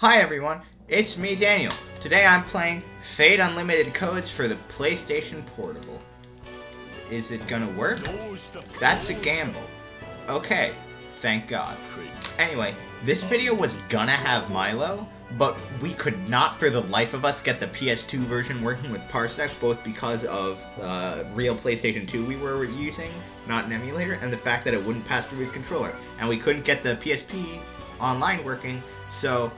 Hi everyone, it's me Daniel. Today I'm playing Fate Unlimited Codes for the PlayStation Portable. Is it gonna work? That's a gamble. Okay, thank God. Anyway, this video was gonna have Milo, but we could not for the life of us get the PS2 version working with Parsec, both because of uh, real PlayStation 2 we were using, not an emulator, and the fact that it wouldn't pass through his controller. And we couldn't get the PSP online working, so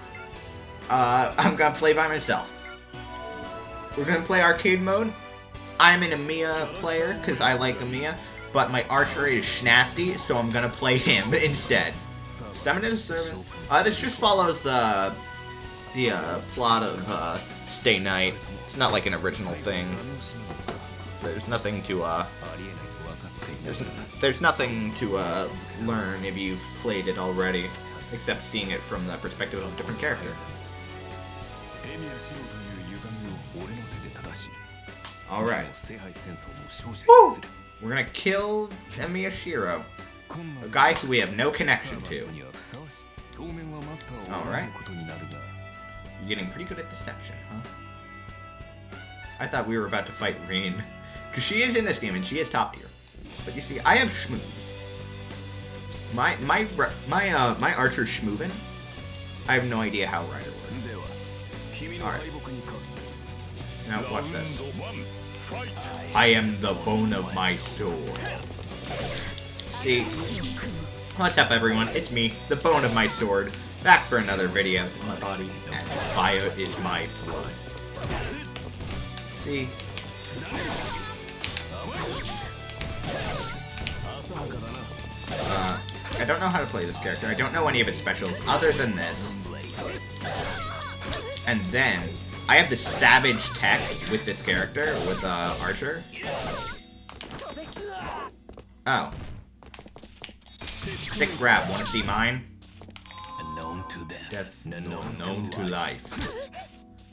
uh, I'm gonna play by myself. We're gonna play arcade mode. I'm an Emiya player, because I like Emiya, but my archer is Schnasty, so I'm gonna play him instead. Summon servant. Uh, this just follows the the uh, plot of uh, Stay Night. It's not like an original thing. There's nothing to uh, there's there's nothing to uh, learn if you've played it already, except seeing it from the perspective of a different character. Alright. Woo! We're gonna kill Emiya Shiro, a guy who we have no connection to. Alright. You're getting pretty good at deception, huh? I thought we were about to fight Rin. Because she is in this game, and she is top tier. But you see, I have Schmoovs. My, my, my, uh, my Archer Schmoovin, I have no idea how Rider works. Alright. Now watch this. I am the bone of my sword. See? What's up everyone? It's me, the bone of my sword, back for another video. My body and fire is my blood. See? Uh, I don't know how to play this character. I don't know any of his specials other than this. And then, I have the Savage Tech with this character, with uh, Archer. Oh. Sick grab, wanna see mine? Known to death. Death known, known to life.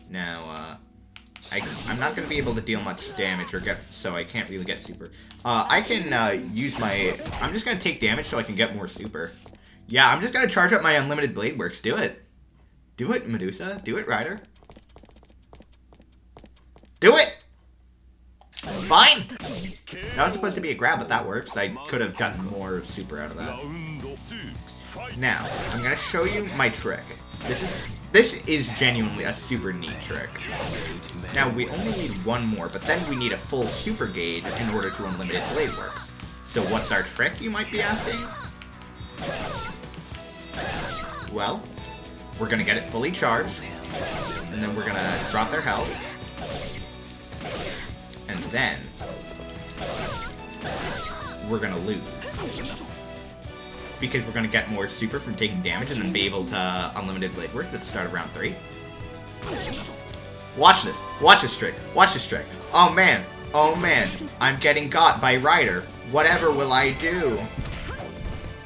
Now, uh, I, I'm not gonna be able to deal much damage or get, so I can't really get super. Uh, I can, uh, use my, I'm just gonna take damage so I can get more super. Yeah, I'm just gonna charge up my unlimited blade works. Do it. Do it, Medusa. Do it, Rider. Do it! Fine! That was supposed to be a grab, but that works. I could have gotten more super out of that. Now, I'm gonna show you my trick. This is this is genuinely a super neat trick. Now, we only need one more, but then we need a full super gauge in order to unlimited blade works. So what's our trick, you might be asking? Well, we're gonna get it fully charged, and then we're gonna drop their health, and then we're gonna lose. Because we're gonna get more super from taking damage and then be able to unlimited blade work at the start of round three. Watch this. Watch this trick. Watch this trick. Oh man. Oh man. I'm getting got by Rider. Whatever will I do?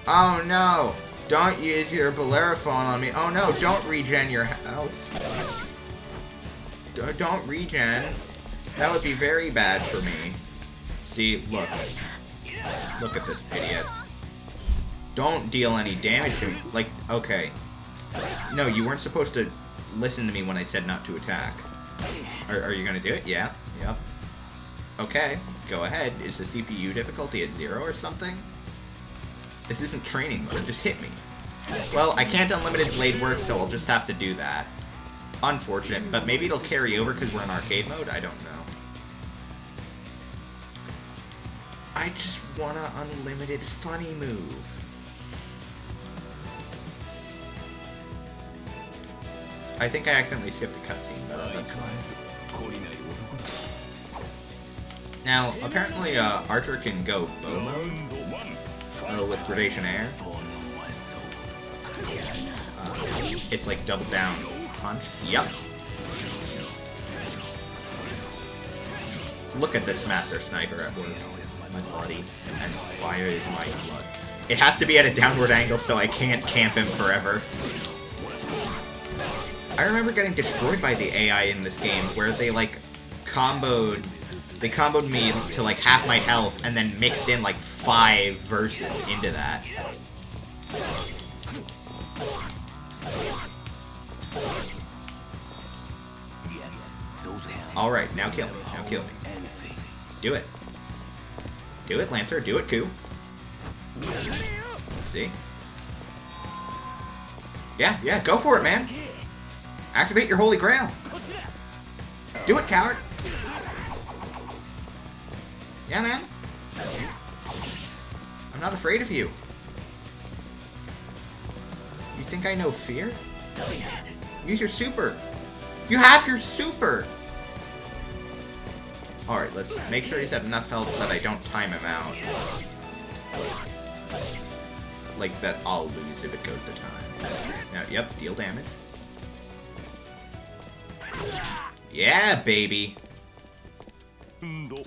Oh no. Don't use your Bellerophon on me. Oh no, don't regen your health. Oh. D don't regen. That would be very bad for me. See, look. Look at this idiot. Don't deal any damage to me. Like, okay. No, you weren't supposed to listen to me when I said not to attack. Are, are you gonna do it? Yeah. Yep. Okay. Go ahead. Is the CPU difficulty at zero or something? This isn't training mode. Just hit me. Well, I can't unlimited blade work, so I'll just have to do that. Unfortunate, but maybe it'll carry over because we're in arcade mode? I don't know. I just want an unlimited funny move. I think I accidentally skipped a cutscene, but uh, that's fine. Now, apparently, uh, Archer can go bow mode uh, with gradation air. Uh, it's like double down punch. Yep. Look at this Master Sniper at work my body, and fire is my blood. It has to be at a downward angle so I can't camp him forever. I remember getting destroyed by the AI in this game, where they, like, comboed... They comboed me to, like, half my health, and then mixed in, like, five verses into that. Alright, now kill me. Now kill me. Do it. Do it, Lancer. Do it, Cu. See? Yeah, yeah, go for it, man. Activate your holy grail. Do it, coward. Yeah, man. I'm not afraid of you. You think I know fear? Use your super. You have your super. Alright, let's make sure he's at enough health that I don't time him out. Like that I'll lose if it goes to time. Now, yep, deal damage. Yeah, baby.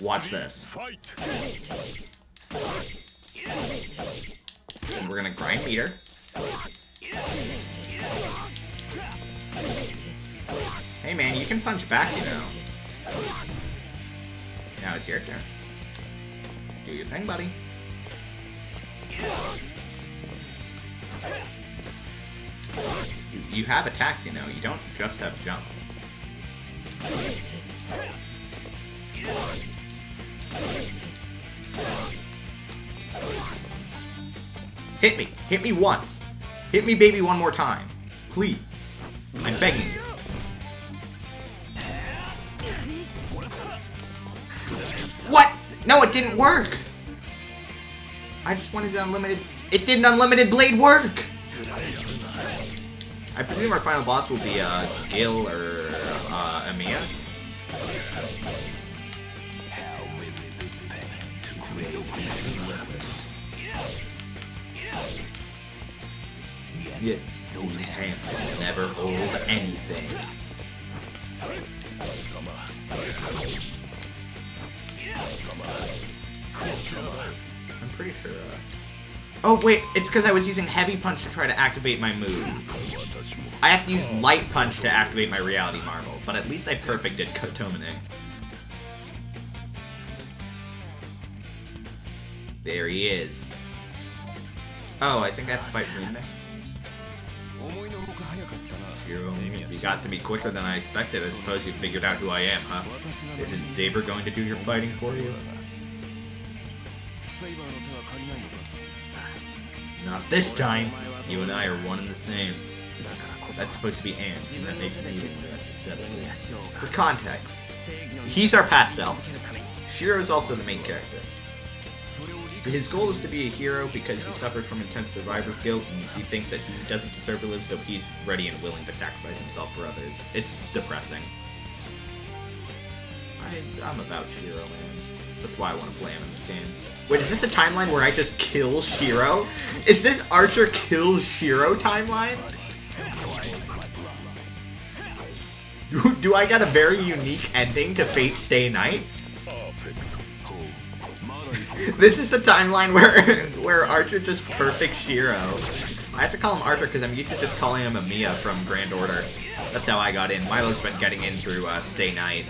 Watch this. And we're gonna grind meter. Hey man, you can punch back, you know. Now it's your turn. Do your thing, buddy. You, you have attacks, you know. You don't just have jump. Hit me. Hit me once. Hit me, baby, one more time. Please. I'm begging you. No, it didn't work. I just wanted the unlimited... It didn't unlimited blade work! I presume our final boss will be, uh, Gil or, uh, Emiya. Yeah, these hands never hold anything. I'm pretty sure, uh... Oh, wait, it's because I was using Heavy Punch to try to activate my move. I have to use Light Punch to activate my Reality Marble, but at least I perfected Kotomine. There he is. Oh, I think I have to fight Rin. Hero, you got to be quicker than I expected. I suppose you figured out who I am, huh? Isn't Saber going to do your fighting for you? Not this time! You and I are one and the same. That's supposed to be ants, and that makes me interested. For context, he's our past self. Shiro is also the main character. His goal is to be a hero because he suffered from intense survivor's guilt and he thinks that he doesn't deserve to live, so he's ready and willing to sacrifice himself for others. It's depressing. I, I'm about Shiro, man. That's why I want to play him in this game. Wait, is this a timeline where I just kill Shiro? Is this Archer kills Shiro timeline? Do, do I get a very unique ending to Fate Stay Night? this is the timeline where where Archer just perfect Shiro. I have to call him Archer because I'm used to just calling him Emiya from Grand Order. That's how I got in. Milo's been getting in through uh, Stay Night.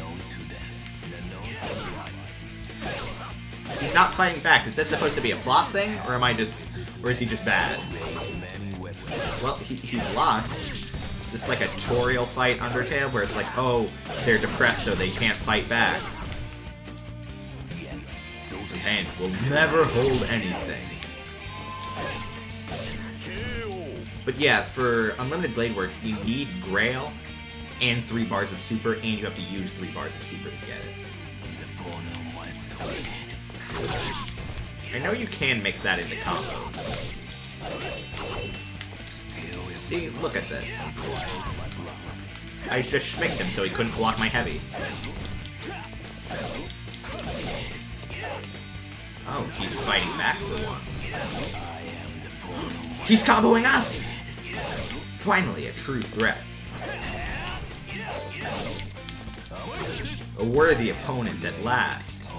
He's not fighting back. Is this supposed to be a plot thing, or am I just, or is he just bad? Well, he, he blocked. Is this like a tutorial fight Undertale where it's like, oh, they're depressed so they can't fight back? Pain will never hold anything. But yeah, for Unlimited Blade Works, you need Grail and three bars of super, and you have to use three bars of super to get it. I know you can mix that into combo. See, look at this. I just mixed him so he couldn't block my heavy. Oh, he's fighting back for once. He's comboing us! Finally, a true threat. A worthy opponent at last.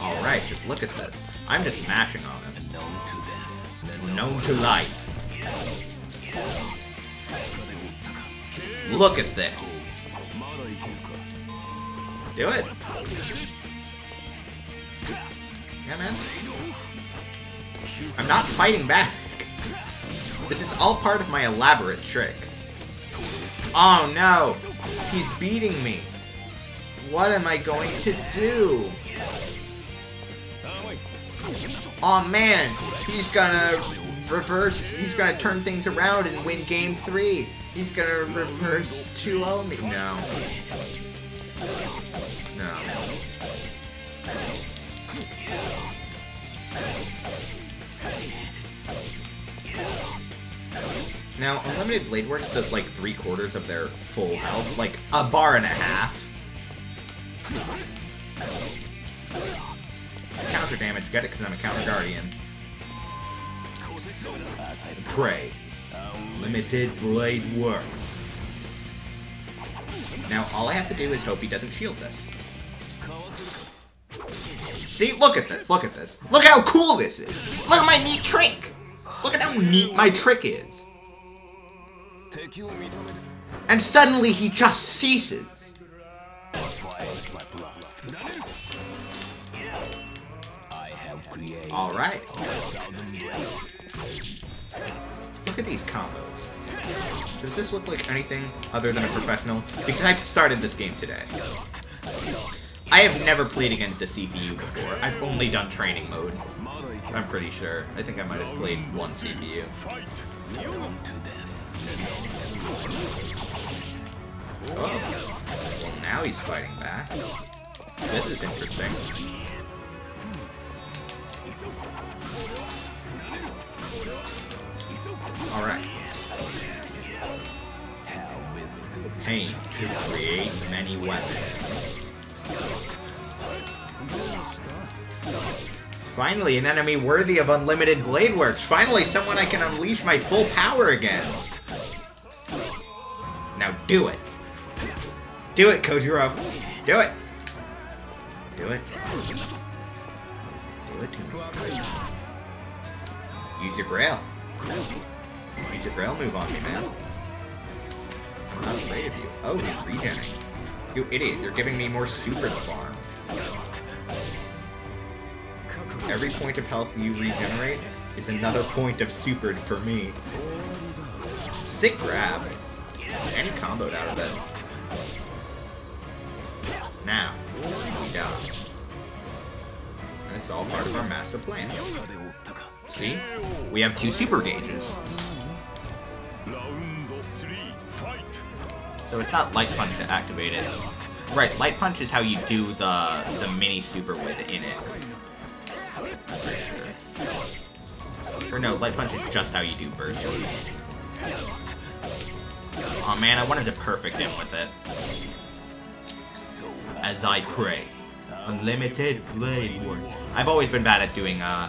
Alright, just look at this. I'm just smashing on him. Known to life. Look at this. Do it. Yeah, man. I'm not fighting back. This is all part of my elaborate trick. Oh, no. He's beating me. What am I going to do? Oh man, he's gonna reverse, he's gonna turn things around and win game three. He's gonna reverse 2-0 me. No. No. Now, Unlimited Blade Works does like three quarters of their full health, like a bar and a half. Counter damage, get it because I'm a counter guardian. Pray. Limited Blade Works. Now, all I have to do is hope he doesn't shield this. See? Look at this. Look at this. Look how cool this is. Look at my neat trick. Look at how neat my trick is. And suddenly he just ceases. Alright. Look at these combos. Does this look like anything other than a professional? Because I've started this game today. I have never played against a CPU before. I've only done training mode. I'm pretty sure. I think I might have played one CPU. Oh. Well, now he's fighting back. This is interesting. Alright. Pain to create many weapons. Finally, an enemy worthy of unlimited blade works. Finally, someone I can unleash my full power against. Do it. Do it, Kojiro. Do it. Do it. Do it to me. Use your grail. Use your grail move on me, man. I'm not you. Oh, he's regenerating. You idiot, you're giving me more super farm. Every point of health you regenerate is another point of super for me. Sick grab. And he comboed out of it. Now, we. And it's all part of our master plan. See? We have two super gauges. So it's not Light Punch to activate it. Right, Light Punch is how you do the the mini super with in it. Or no, Light Punch is just how you do bursts. Oh, man, I wanted to perfect him with it. As I pray. Unlimited Blade Work. I've always been bad at doing, uh,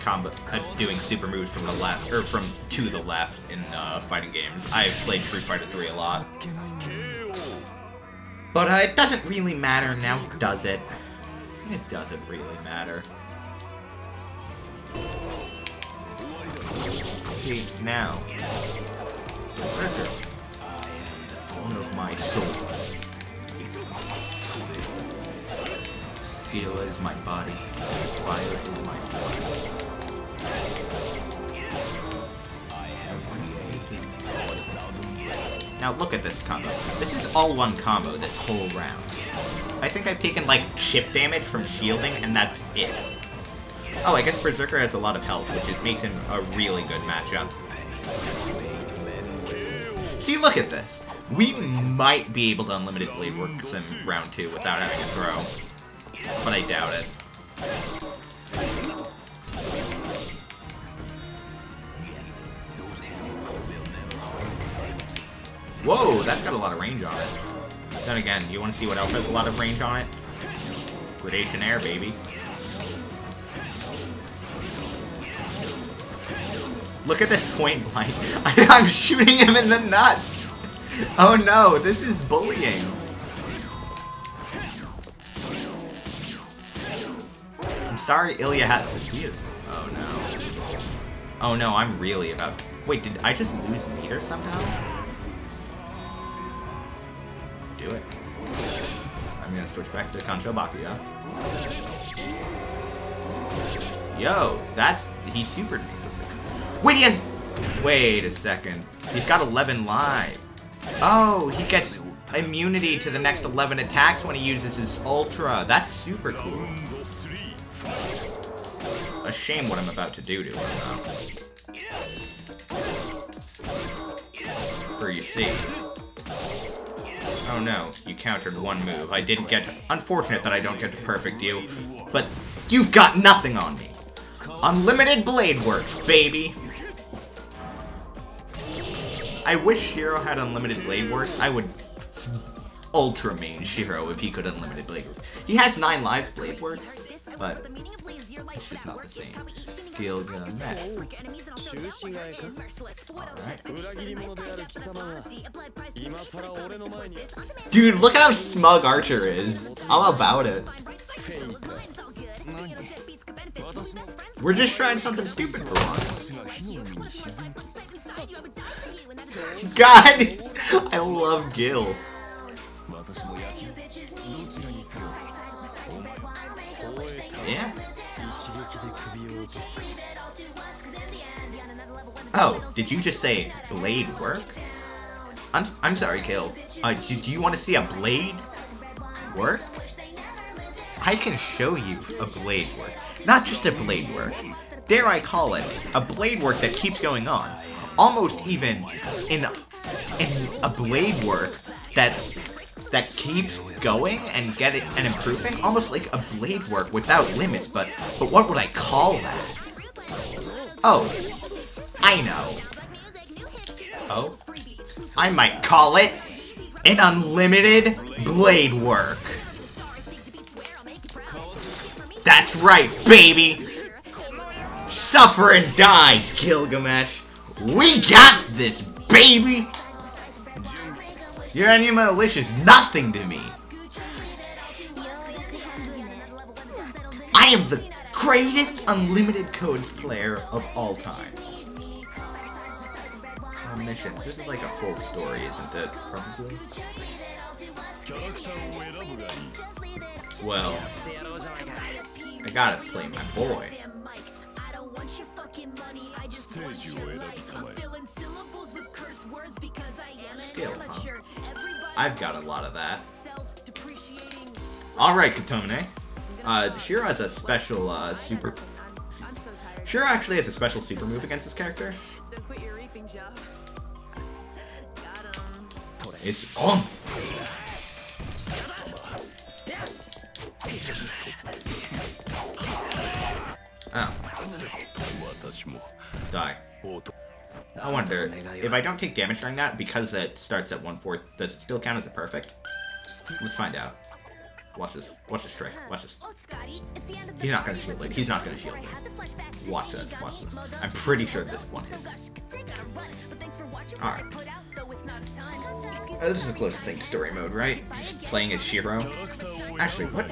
combo, uh, doing super moves from the left, or from to the left in, uh, fighting games. I've played Street Fighter 3 a lot. But, uh, it doesn't really matter now, does it? It doesn't really matter. See, now, of my soul. Steel is my body, fire is my blood. Now look at this combo. This is all one combo this whole round. I think I've taken like chip damage from shielding and that's it. Oh, I guess Berserker has a lot of health, which makes him a really good matchup. See, look at this. We might be able to unlimited blade works in round two without having to throw. But I doubt it. Whoa, that's got a lot of range on it. Then again, you want to see what else has a lot of range on it? Gradation Air, baby. Look at this point blank. I'm shooting him in the nuts! Oh no, this is bullying. I'm sorry Ilya has to see this. Oh no. Oh no, I'm really about... Wait, did I just lose meter somehow? Do it. I'm gonna switch back to Kanshou Bakuya. Yo, that's... He supered me. Wait, he has... Wait a second. He's got 11 live. Oh, he gets immunity to the next 11 attacks when he uses his Ultra. That's super cool. A shame what I'm about to do to him, though. For you see. Oh no, you countered one move. I didn't get... Unfortunate that I don't get to perfect you, but you've got nothing on me. Unlimited Blade Works, baby! I wish Shiro had unlimited Blade Works. I would ultra main Shiro if he could unlimited Blade Works. He has 9 lives Blade Works, but it's just not the same. Gilgamesh. Alright. Dude, look at how smug Archer is. I'm about it. We're just trying something stupid for once. God! I love Gil. Yeah. Oh, did you just say blade work? I'm, I'm sorry, Gil. Uh, do, do you want to see a blade work? I can show you a blade work. Not just a blade work. Dare I call it, a blade work that keeps going on. Almost even in, in a blade work that that keeps going and get it and improving, almost like a blade work without limits. But but what would I call that? Oh, I know. Oh, I might call it an unlimited blade work. That's right, baby! Suffer and die, Gilgamesh! We got this, baby! Your Anima is nothing to me! I am the greatest Unlimited Codes player of all time. missions. This is like a full story, isn't it? Probably. Well, I gotta play my boy. Skill, huh? I've got a lot of that. Alright, Kotone. Uh, Shiro has a special, uh, super... Shiro actually has a special super move against this character. It's on! Die. I wonder, if I don't take damage during that, because it starts at 1-4, does it still count as a perfect? Let's find out. Watch this. Watch this trick. Watch this. He's not gonna shield it. He's not gonna shield this. Watch this. Watch this. I'm pretty sure this one hits. Alright. Oh, this is a close thing story mode, right? Just playing as Shiro. Actually, what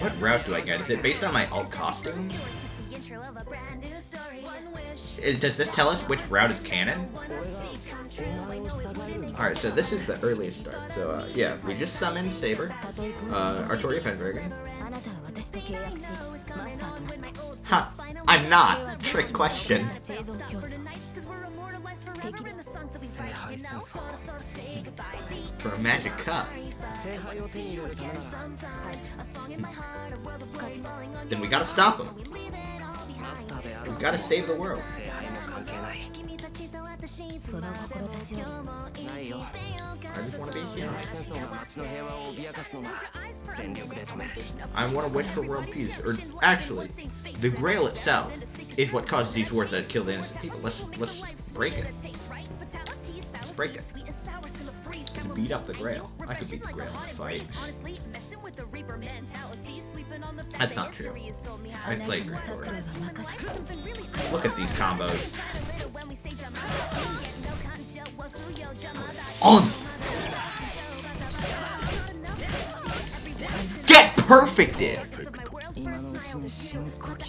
what route do I get? Is it based on my alt costume? Does this tell us which route is canon? Alright, so this is the earliest start. So, uh, yeah, we just summoned Saber, uh, Artoria Pendragon. Huh, I'm not! Trick question. For a magic cup. Then we gotta stop him. We gotta save the world. I just want to be here. I want to wish for world peace. Or actually, the Grail itself is what causes these wars that kill the innocent people. Let's let's break it. Let's break it. Let's beat up the Grail. I could beat the Grail in a fight. That's not true. I played already. Look at these combos. On! Get perfected!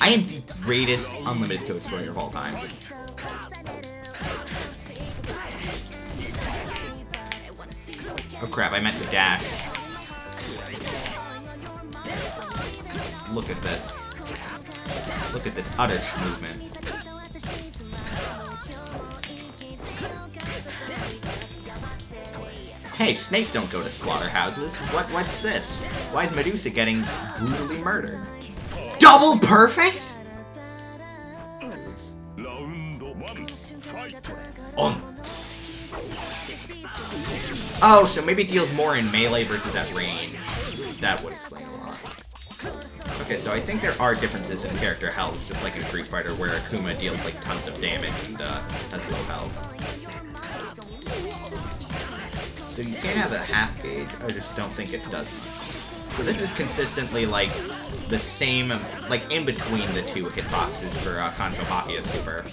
I am the greatest unlimited code scorer of all time. Oh crap, I meant to dash. Look at this. Look at this utter movement. Hey, snakes don't go to slaughterhouses. What? What's this? Why is Medusa getting brutally murdered? Double perfect? On. Oh, so maybe it deals more in melee versus at range. That would. Okay, so I think there are differences in character health, just like in Street Fighter, where Akuma deals like tons of damage and uh, has low health. So you can't have a half gauge, I just don't think it does. So this is consistently like the same, like in between the two hitboxes for uh, Kanshou Bakuya Super.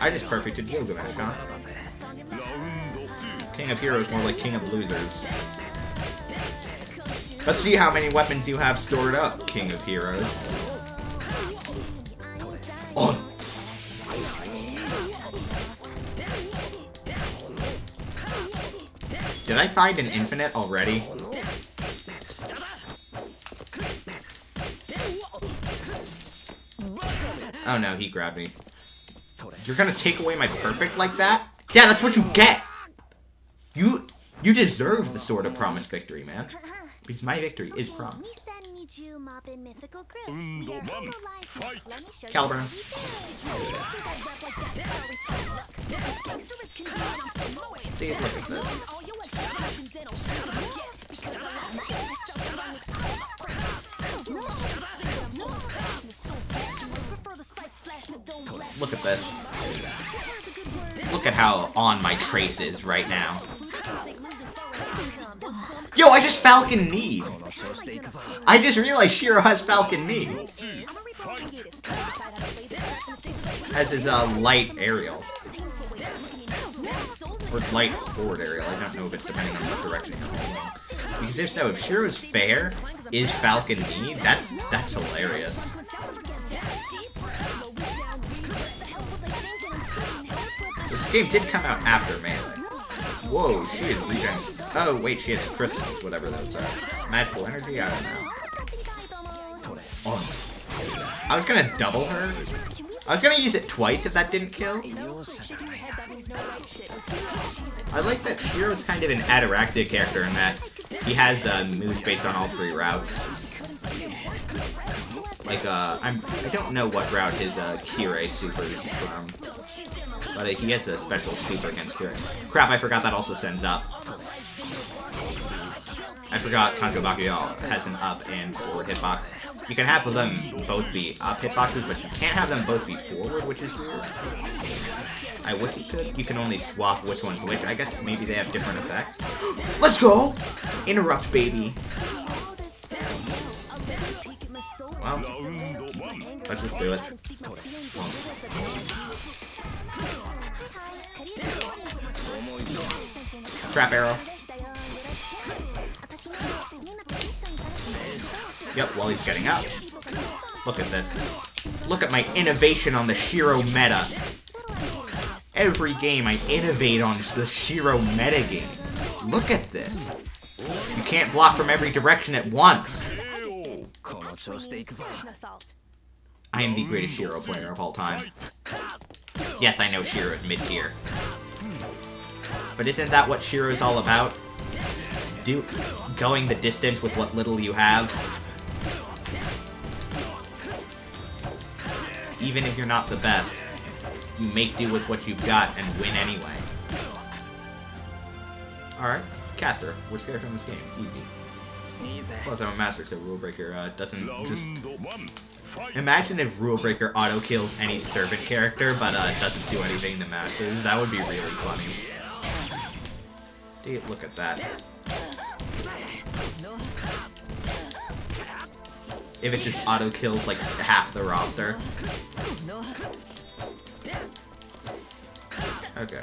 I just perfected Gilgamesh, huh? King of Heroes more like King of Losers. Let's see how many weapons you have stored up, King of Heroes. On! Did I find an infinite already? Oh no, he grabbed me. You're gonna take away my perfect like that? Yeah, that's what you get! You you deserve the sword of promised victory, man. Because my victory is promised. Caliburn. See, look at this. Look at this. Look at how on my trace is right now. Falcon Knee! I just realized Shiro has Falcon Knee. As his uh, light aerial. Or light forward aerial, I don't know if it's depending on what direction you're holding. Because if so, if Shiro's fair is Falcon Knee, that's that's hilarious. This game did come out after Melee. Whoa, she is regen. Oh, wait, she has crystals, whatever those are. Magical energy? I don't know. Oh. I was gonna double her. I was gonna use it twice if that didn't kill. I like that Shiro's kind of an Ataraxia character in that he has uh, moves based on all three routes. Like, uh, I'm, I don't know what route his uh, Kirei super is from. But uh, he has a special super against Kirei. Crap, I forgot that also sends up. Forgot Kanshou Bakuya has an up and forward hitbox. You can have them both be up hitboxes, but you can't have them both be forward, which is weird. I wish you could. You can only swap which one's which. I guess maybe they have different effects. Let's go! Interrupt, baby. Well, let's just do it. Trap arrow. Yep, while he's getting up. Look at this. Look at my innovation on the Shiro meta. Every game I innovate on the Shiro meta game. Look at this. You can't block from every direction at once. I am the greatest Shiro player of all time. Yes, I know Shiro is mid-tier. But isn't that what Shiro's all about? Do going the distance with what little you have. Even if you're not the best, you make do with what you've got and win anyway. Alright, Caster, worst character in this game. Easy. Plus, I'm a master, so Rule Breaker uh, doesn't just... Imagine if Rule Breaker auto-kills any servant character, but uh, doesn't do anything to masters. That would be really funny. See, look at that. If it just auto-kills, like, half the roster. Okay.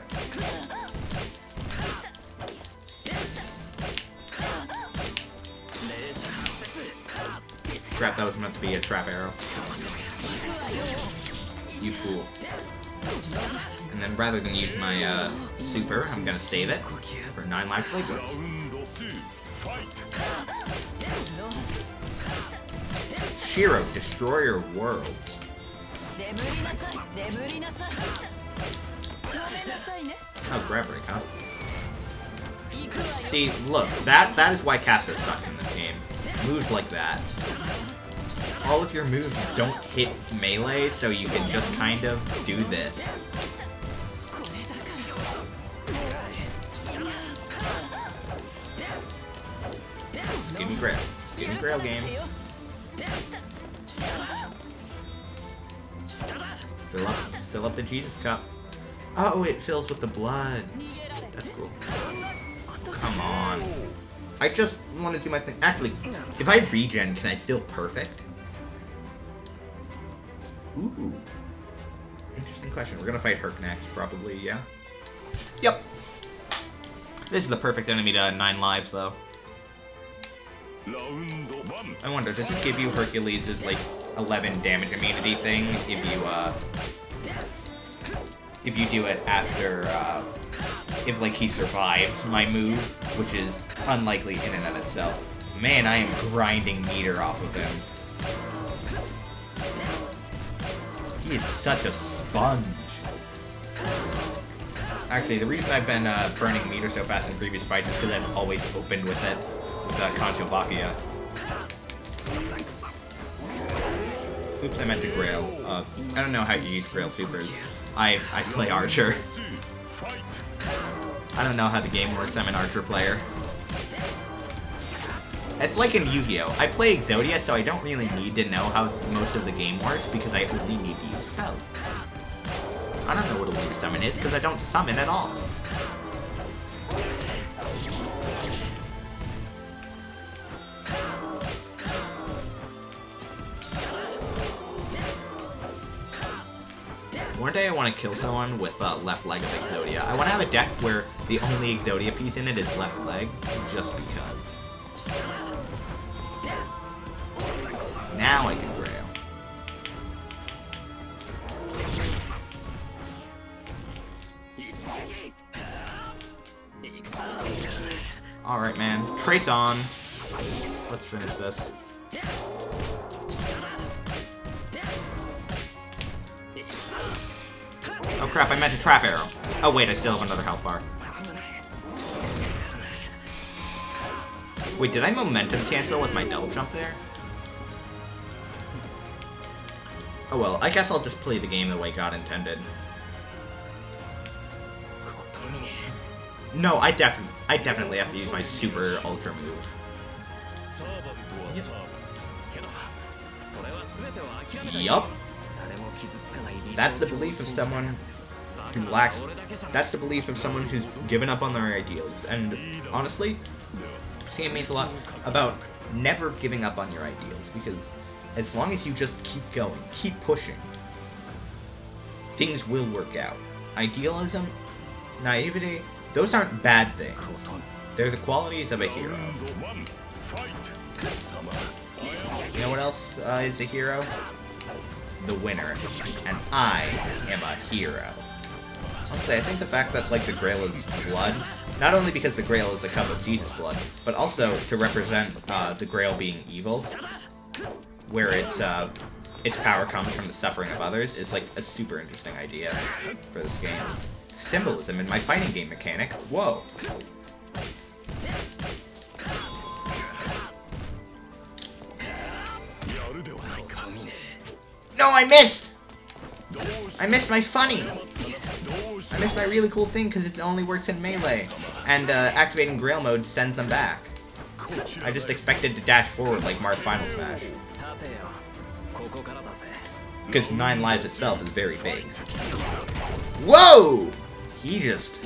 Crap, that was meant to be a trap arrow. You fool. And then rather than use my uh, super, I'm gonna save it for 9 lives Blade. Shiro, Destroyer Worlds. Oh, grab break, huh? See, look, that that is why caster sucks in this game. Moves like that. All of your moves don't hit melee, so you can just kind of do this. Give me Grail. Give me Grail game. Fill up, fill up the Jesus cup. Oh, it fills with the blood. That's cool. Come on. I just want to do my thing. Actually, if I regen, can I still perfect? Ooh. Interesting question. We're gonna fight Herc next, probably, yeah? Yep. This is the perfect enemy to nine lives, though. I wonder, does it give you Hercules' like 11 damage immunity thing if you uh if you do it after uh if like he survives my move, which is unlikely in and of itself. Man, I am grinding meter off of him. He is such a sponge. Actually, the reason I've been uh, burning meter so fast in previous fights is because I've always opened with it with uh, Kanshou Bakuya. Oops, I meant to Grail. Uh, I don't know how you use Grail supers. I, I play Archer. I don't know how the game works, I'm an Archer player. It's like in Yu-Gi-Oh! I play Exodia, so I don't really need to know how most of the game works, because I only need to use spells. I don't know what a leaf summon is, because I don't summon at all. One day I want to kill someone with uh, left leg of Exodia. I want to have a deck where the only Exodia piece in it is left leg, just because. Now I can grail. Alright, man. Trace on. Let's finish this. Crap, I meant a trap arrow. Oh wait, I still have another health bar. Wait, did I momentum cancel with my double jump there? Oh well, I guess I'll just play the game the way God intended. No, I definitely, I definitely have to use my super ultra move. Yup. That's the belief of someone who lacks. That's the belief of someone who's given up on their ideals. And honestly, seeing means a lot about never giving up on your ideals because as long as you just keep going, keep pushing, things will work out. Idealism, naivety, those aren't bad things. They're the qualities of a hero. You know what else uh, is a hero? The winner. And I am a hero. Honestly, I think the fact that, like, the Grail is blood, not only because the Grail is a cup of Jesus blood, but also to represent uh, the Grail being evil, where its, uh, its power comes from the suffering of others, is, like, a super interesting idea for this game. Symbolism in my fighting game mechanic. Whoa. No, I missed! I missed my funny! I missed my really cool thing because it only works in melee. And uh, activating Grail mode sends them back. I just expected to dash forward like Marth Final Smash. Because 9 lives itself is very big. Whoa! He just...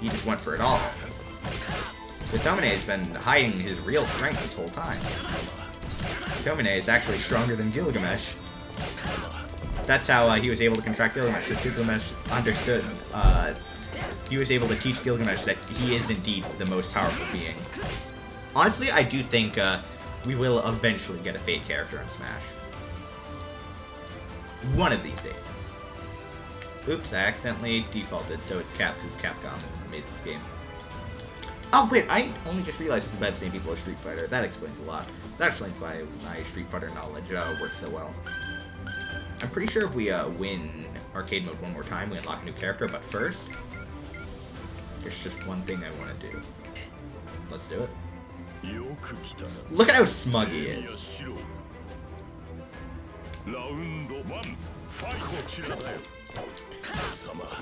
He just went for it all. Kotomine has been hiding his real strength this whole time. Kotomine is actually stronger than Gilgamesh. That's how uh, he was able to contract Gilgamesh, because Gilgamesh understood. Uh, he was able to teach Gilgamesh that he is indeed the most powerful being. Honestly, I do think uh, we will eventually get a Fate character in Smash. One of these days. Oops, I accidentally defaulted, so it's Cap, because Capcom made this game. Oh, wait, I only just realized it's about the same people as Street Fighter. That explains a lot. That explains why my Street Fighter knowledge uh, works so well. I'm pretty sure if we uh, win arcade mode one more time, we unlock a new character, but first, there's just one thing I want to do. Let's do it. Look at how smug he is.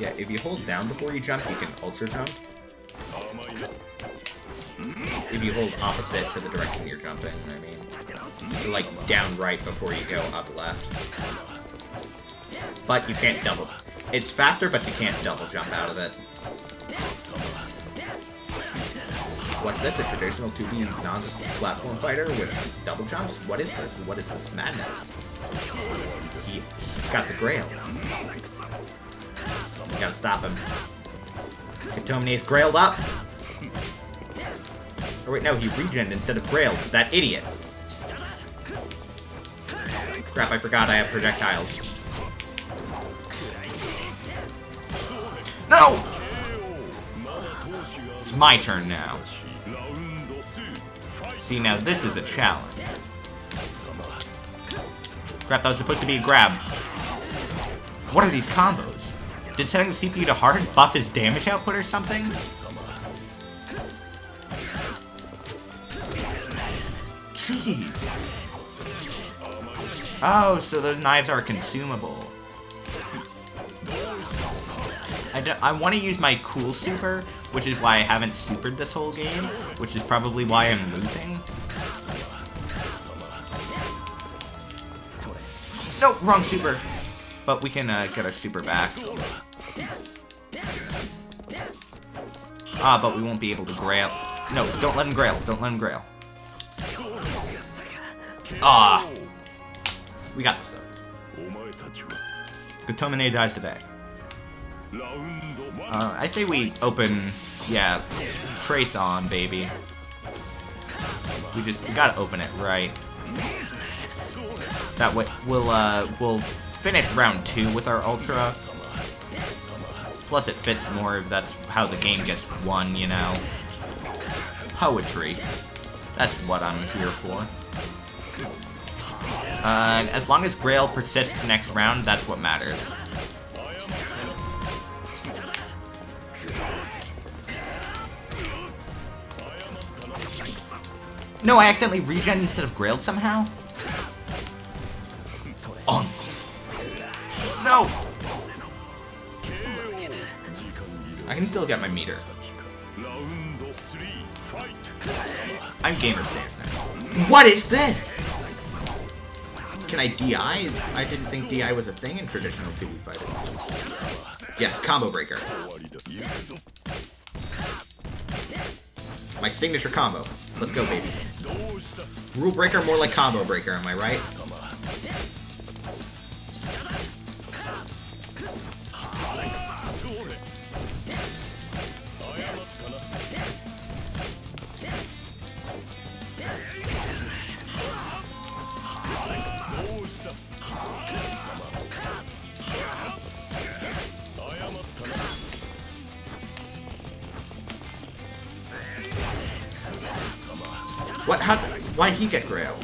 Yeah, if you hold down before you jump, you can ultra jump. If you hold opposite to the direction you're jumping, I mean. Like, down right before you go up left. But you can't double. It's faster, but you can't double jump out of it. What's this? A traditional 2D non-platform fighter with double jumps? What is this? What is this madness? He, he's got the grail. We gotta stop him. Kotomine's grailed up. Or wait, no, he regened instead of grailed. That idiot. Crap, I forgot I have projectiles. It's my turn now. See, now this is a challenge. Crap, that was supposed to be a grab. What are these combos? Did setting the CPU to hard buff his damage output or something? Jeez. Oh, so those knives are consumable. I, I want to use my cool super, which is why I haven't supered this whole game, which is probably why I'm losing. No, wrong super! But we can uh, get our super back. Ah, but we won't be able to grail. No, don't let him grail. Don't let him grail. Ah! We got this, though. Kotomine dies today. Uh, I say we open, yeah, Trace on, baby. We just, we gotta open it right. That way, we'll, uh, we'll finish round two with our Ultra. Plus it fits more, that's how the game gets won, you know. Poetry. That's what I'm here for. Uh, as long as Grail persists next round, that's what matters. No, I accidentally regen instead of grailed somehow. On. No! I can still get my meter. I'm gamer stance now. What is this? Can I DI? I didn't think DI was a thing in traditional 2D fighting. Yes, combo breaker. My signature combo. Let's go, baby. Rule breaker more like combo breaker, am I right? What? How? Why'd he get grail?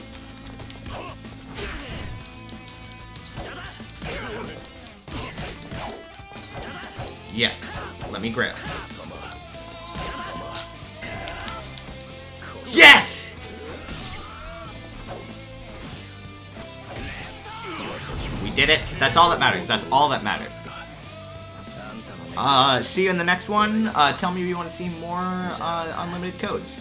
Yes. Let me grail. Yes! We did it. That's all that matters. That's all that matters. Uh, see you in the next one. Uh, tell me if you want to see more uh, unlimited codes.